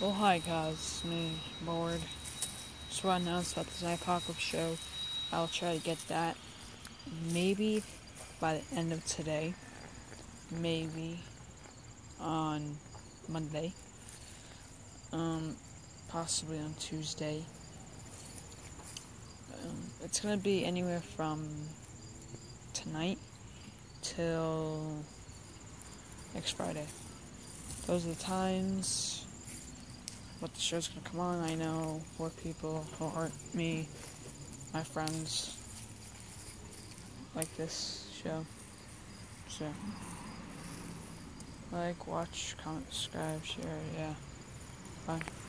Well, hi guys, me, Bored. Just want to announce about the Apocalypse show. I'll try to get that maybe by the end of today, maybe on Monday, um, possibly on Tuesday. Um, it's gonna be anywhere from tonight till next Friday. Those are the times what the show's gonna come on. I know four people who aren't me, my friends, like this show. So, like, watch, comment, subscribe, share, yeah. Bye.